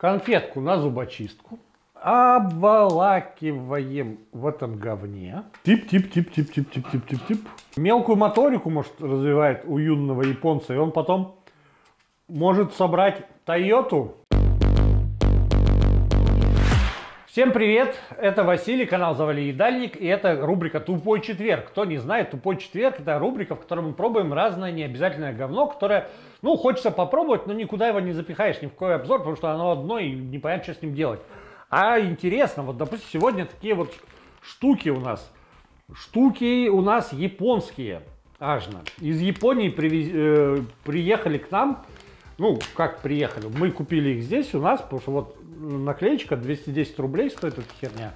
конфетку на зубочистку, обволакиваем в этом говне. Тип-тип-тип-тип-тип-тип-тип-тип. Мелкую моторику, может, развивает у юного японца, и он потом может собрать Тойоту. Всем привет, это Василий, канал Завали Едальник, и это рубрика «Тупой четверг». Кто не знает, «Тупой четверг» — это рубрика, в которой мы пробуем разное необязательное говно, которое, ну, хочется попробовать, но никуда его не запихаешь, ни в какой обзор, потому что оно одно, и непонятно, что с ним делать. А интересно, вот, допустим, сегодня такие вот штуки у нас. Штуки у нас японские, ажно. Из Японии привез, э, приехали к нам, ну, как приехали, мы купили их здесь у нас, потому что вот наклеечка 210 рублей стоит эта херня.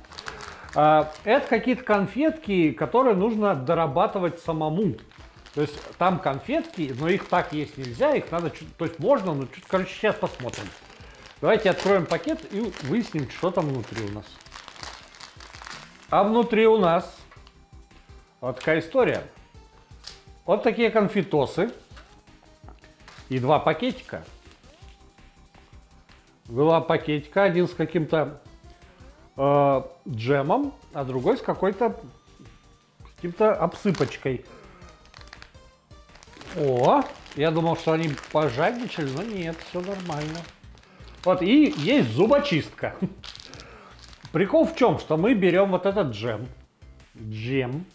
А, это какие-то конфетки, которые нужно дорабатывать самому. То есть там конфетки, но их так есть нельзя, их надо, то есть можно, но, короче, сейчас посмотрим. Давайте откроем пакет и выясним, что там внутри у нас. А внутри у нас вот такая история. Вот такие конфетосы и два пакетика. Два пакетика, один с каким-то э, джемом, а другой с какой-то каким-то обсыпочкой. О, я думал, что они пожадничали, но нет, все нормально. Вот, и есть зубочистка. Прикол в чем, что мы берем вот этот джем, джем,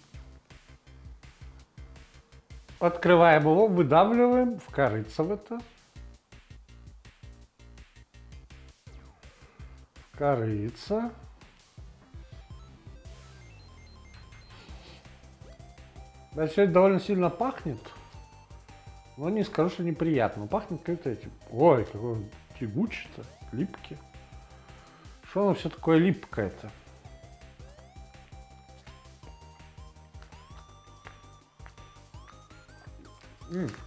открываем его, выдавливаем в корыце в это. Корыца. Да, сегодня довольно сильно пахнет. Но не скажу, что неприятно. Пахнет как-то этим. Ой, какой он тягучий-то, липкий. Что оно все такое липкое-то?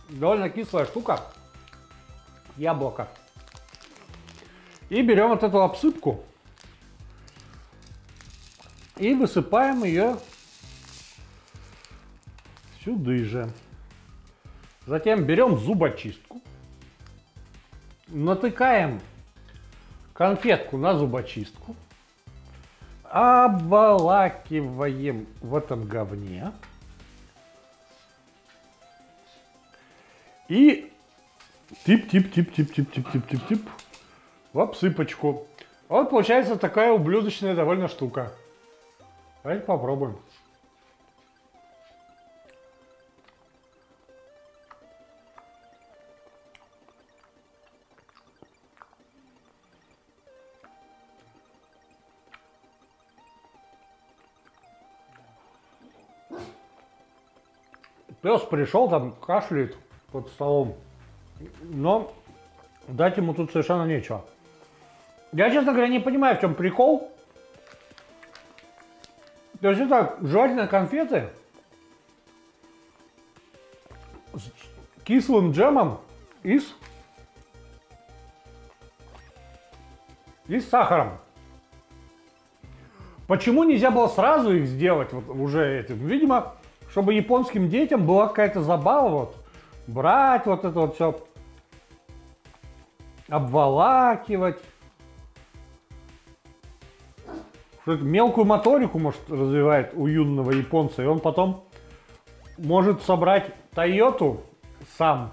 Довольно кислая штука. Яблоко. И берем вот эту обсыпку и высыпаем ее сюда же. Затем берем зубочистку, натыкаем конфетку на зубочистку, обволакиваем в этом говне и тип-тип-тип-тип-тип-тип-тип-тип в обсыпочку. Вот получается такая ублюдочная довольно штука. Давайте попробуем. Пес пришел, там кашляет под столом, но дать ему тут совершенно нечего. Я, честно говоря, не понимаю, в чем прикол. То есть это жевательные конфеты с кислым джемом и с, и с сахаром. Почему нельзя было сразу их сделать вот уже этим? Видимо, чтобы японским детям была какая-то забава вот брать вот это вот все, обволакивать что мелкую моторику может развивает у юного японца, и он потом может собрать Тойоту сам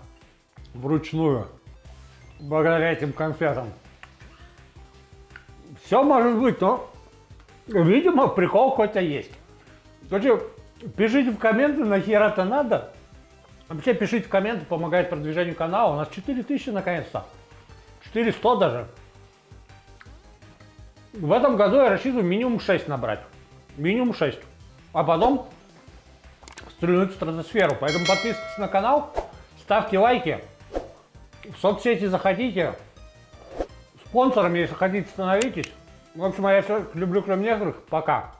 вручную, благодаря этим конфетам. Все может быть, но, видимо, прикол хоть-то есть. Короче, пишите в комменты, нахер это надо. Вообще, пишите в комменты, помогает продвижению канала. У нас 4000 наконец-то. 400 даже. В этом году я рассчитываю минимум 6 набрать. Минимум 6. А потом стрельнуть в стратосферу. Поэтому подписывайтесь на канал, ставьте лайки. В соцсети заходите. Спонсорами, если хотите, становитесь. В общем, я все люблю, кроме некоторых. Пока.